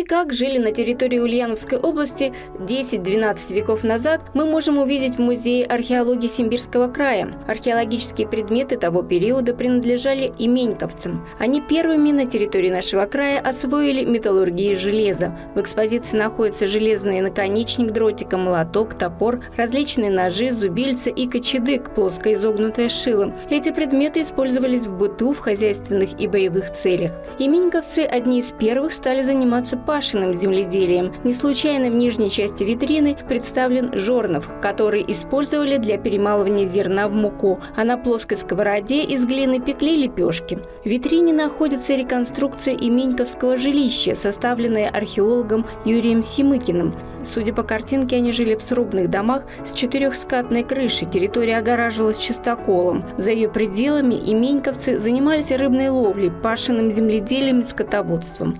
и как жили на территории Ульяновской области 10-12 веков назад, мы можем увидеть в Музее археологии Симбирского края. Археологические предметы того периода принадлежали именьковцам. Они первыми на территории нашего края освоили металлургию железа. В экспозиции находятся железный наконечник дротика, молоток, топор, различные ножи, зубильца и кочедык, плоско изогнутое шилом. Эти предметы использовались в быту, в хозяйственных и боевых целях. Именьковцы одни из первых стали заниматься пашенным земледелием. Не случайно в нижней части витрины представлен жорнов, который использовали для перемалывания зерна в муку, а на плоской сковороде из глины пекли лепешки. В витрине находится реконструкция именьковского жилища, составленная археологом Юрием Симыкиным. Судя по картинке, они жили в срубных домах с четырехскатной крышей, территория огораживалась чистоколом. За ее пределами именьковцы занимались рыбной ловлей, пашенным земледелием и скотоводством.